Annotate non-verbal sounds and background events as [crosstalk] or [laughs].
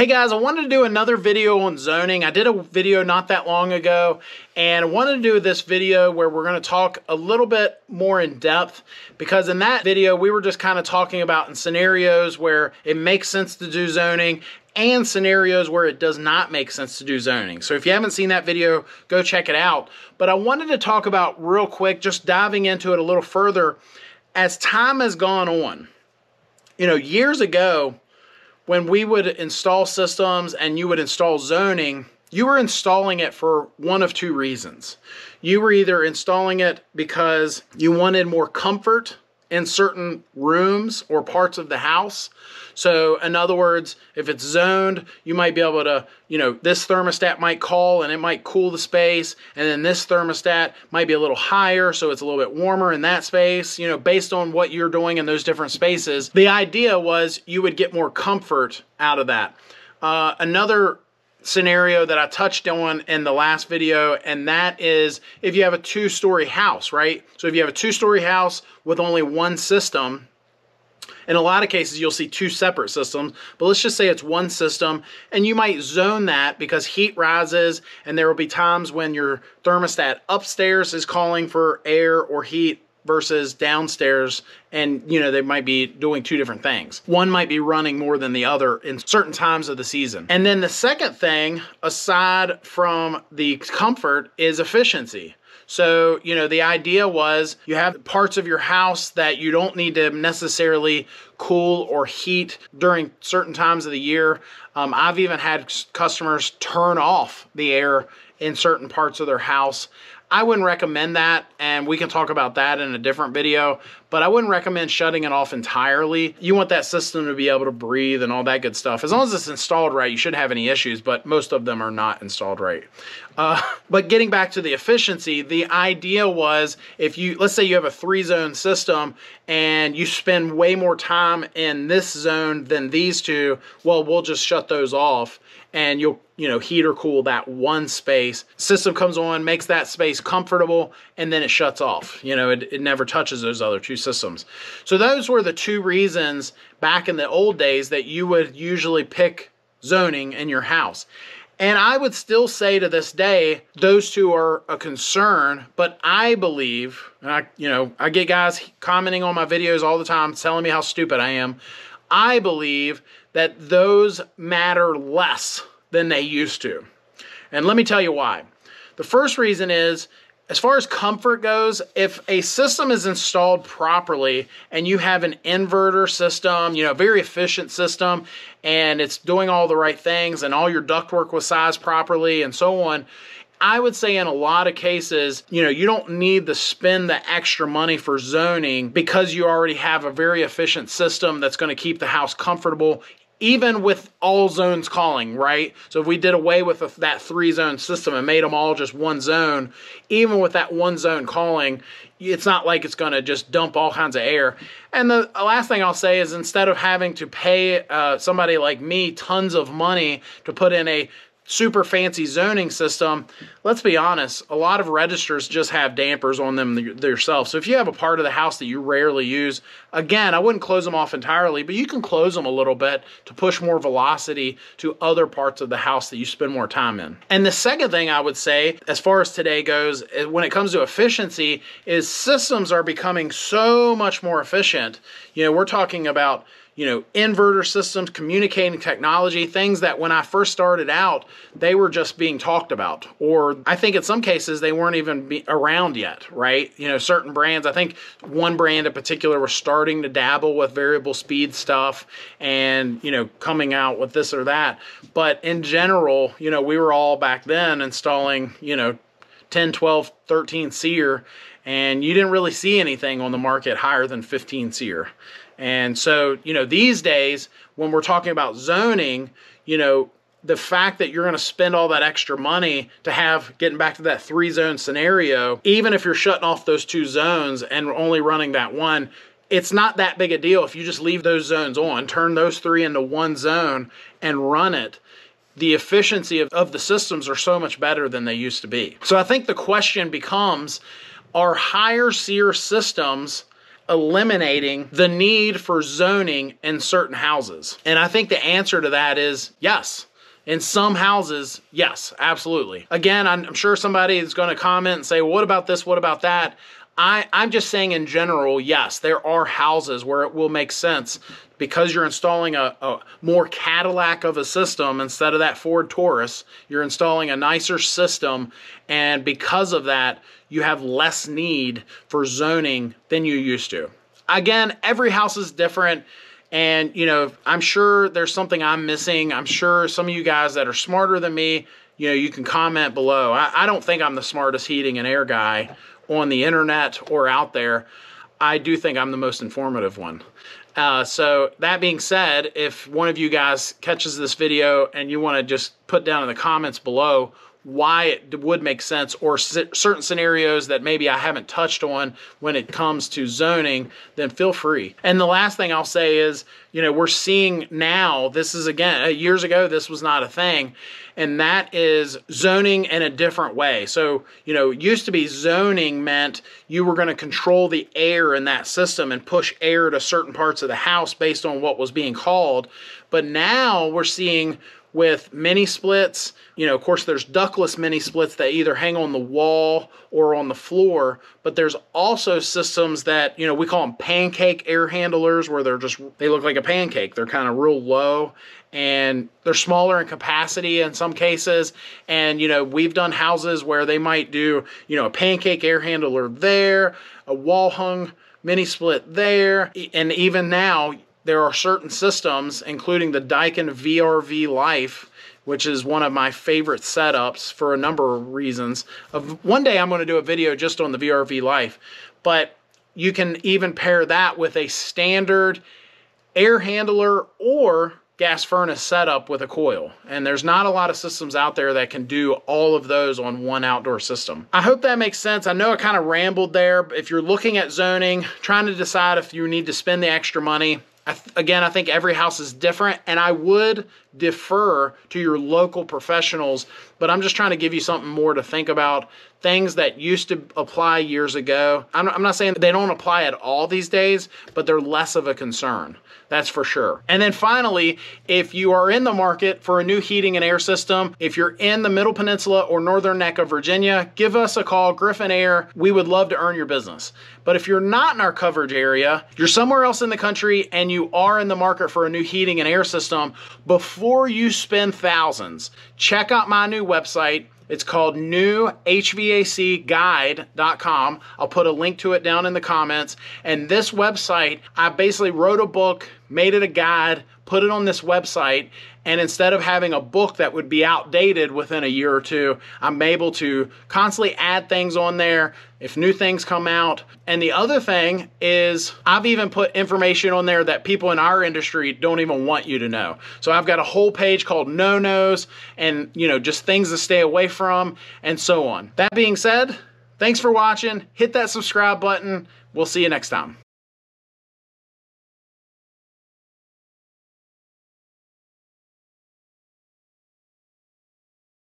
Hey guys, I wanted to do another video on zoning. I did a video not that long ago and I wanted to do this video where we're going to talk a little bit more in depth because in that video we were just kind of talking about in scenarios where it makes sense to do zoning and scenarios where it does not make sense to do zoning. So if you haven't seen that video, go check it out. But I wanted to talk about real quick, just diving into it a little further, as time has gone on. You know, years ago, when we would install systems and you would install zoning, you were installing it for one of two reasons. You were either installing it because you wanted more comfort in certain rooms or parts of the house. So, in other words, if it's zoned, you might be able to, you know, this thermostat might call and it might cool the space, and then this thermostat might be a little higher, so it's a little bit warmer in that space, you know, based on what you're doing in those different spaces. The idea was you would get more comfort out of that. Uh, another scenario that I touched on in the last video, and that is if you have a two story house, right? So if you have a two story house with only one system, in a lot of cases, you'll see two separate systems, but let's just say it's one system, and you might zone that because heat rises, and there will be times when your thermostat upstairs is calling for air or heat versus downstairs and you know they might be doing two different things. One might be running more than the other in certain times of the season. And then the second thing aside from the comfort is efficiency so, you know, the idea was you have parts of your house that you don't need to necessarily cool or heat during certain times of the year. Um, I've even had customers turn off the air in certain parts of their house I wouldn't recommend that, and we can talk about that in a different video, but I wouldn't recommend shutting it off entirely. You want that system to be able to breathe and all that good stuff. As long as it's installed right, you shouldn't have any issues, but most of them are not installed right. Uh, [laughs] but getting back to the efficiency, the idea was if you, let's say you have a three zone system and you spend way more time in this zone than these two, well, we'll just shut those off and you'll you know heat or cool that one space. System comes on makes that space comfortable and then it shuts off. You know it, it never touches those other two systems. So those were the two reasons back in the old days that you would usually pick zoning in your house. And I would still say to this day, those two are a concern, but I believe, and I, you know, I get guys commenting on my videos all the time telling me how stupid I am. I believe that those matter less than they used to. And let me tell you why. The first reason is as far as comfort goes, if a system is installed properly and you have an inverter system, you know, very efficient system, and it's doing all the right things and all your ductwork was sized properly and so on, I would say in a lot of cases, you know, you don't need to spend the extra money for zoning because you already have a very efficient system that's going to keep the house comfortable even with all zones calling, right? So if we did away with that three zone system and made them all just one zone, even with that one zone calling, it's not like it's going to just dump all kinds of air. And the last thing I'll say is instead of having to pay uh, somebody like me tons of money to put in a super fancy zoning system, let's be honest, a lot of registers just have dampers on them themselves. So if you have a part of the house that you rarely use, again, I wouldn't close them off entirely, but you can close them a little bit to push more velocity to other parts of the house that you spend more time in. And the second thing I would say, as far as today goes, when it comes to efficiency, is systems are becoming so much more efficient. You know, we're talking about you know, inverter systems, communicating technology, things that when I first started out, they were just being talked about. Or I think in some cases they weren't even around yet, right? You know, certain brands, I think one brand in particular was starting to dabble with variable speed stuff and, you know, coming out with this or that. But in general, you know, we were all back then installing, you know, 10, 12, 13 SEER, and you didn't really see anything on the market higher than 15 SEER. And so, you know, these days when we're talking about zoning, you know, the fact that you're going to spend all that extra money to have getting back to that three zone scenario, even if you're shutting off those two zones and only running that one, it's not that big a deal if you just leave those zones on, turn those three into one zone and run it. The efficiency of, of the systems are so much better than they used to be. So I think the question becomes are higher SEER systems eliminating the need for zoning in certain houses? And I think the answer to that is yes. In some houses, yes, absolutely. Again, I'm, sure somebody is going to comment and say, well, what about this? What about that? I, I'm just saying in general, yes, there are houses where it will make sense because you're installing a, a, more Cadillac of a system instead of that Ford Taurus. You're installing a nicer system, and because of that, you have less need for zoning than you used to. Again, every house is different. And, you know, I'm sure there's something I'm missing. I'm sure some of you guys that are smarter than me, you know, you can comment below. I, I don't think I'm the smartest heating and air guy on the internet or out there. I do think I'm the most informative one. Uh, so that being said, if one of you guys catches this video and you want to just put down in the comments below why it would make sense or certain scenarios that maybe I haven't touched on when it comes to zoning, then feel free. And the last thing I'll say is, you know, we're seeing now, this is again, uh, years ago, this was not a thing, and that is zoning in a different way. So, you know, used to be zoning meant you were going to control the air in that system and push air to certain parts of the house based on what was being called. But now we're seeing with mini splits. You know, of course, there's ductless mini splits that either hang on the wall or on the floor, but there's also systems that, you know, we call them pancake air handlers where they're just, they look like a pancake. They're kind of real low and they're smaller in capacity in some cases. And, you know, we've done houses where they might do, you know, a pancake air handler there, a wall hung mini split there. And even now, there are certain systems, including the Daikin VRV Life, which is one of my favorite setups for a number of reasons. Of one day I'm going to do a video just on the VRV Life, but you can even pair that with a standard air handler or gas furnace setup with a coil. And there's not a lot of systems out there that can do all of those on one outdoor system. I hope that makes sense. I know I kind of rambled there. But if you're looking at zoning, trying to decide if you need to spend the extra money, I again, I think every house is different, and I would defer to your local professionals, but I'm just trying to give you something more to think about. Things that used to apply years ago. I'm not, I'm not saying they don't apply at all these days, but they're less of a concern. That's for sure. And then finally, if you are in the market for a new heating and air system, if you're in the Middle Peninsula or Northern Neck of Virginia, give us a call, Griffin Air. We would love to earn your business. But if you're not in our coverage area, you're somewhere else in the country and you are in the market for a new heating and air system, before you spend thousands, check out my new website, it's called newhvacguide.com. I'll put a link to it down in the comments. And this website, I basically wrote a book, made it a guide, put it on this website, and instead of having a book that would be outdated within a year or two, I'm able to constantly add things on there if new things come out. And the other thing is I've even put information on there that people in our industry don't even want you to know. So I've got a whole page called no-nos and, you know, just things to stay away from and so on. That being said, thanks for watching. Hit that subscribe button. We'll see you next time.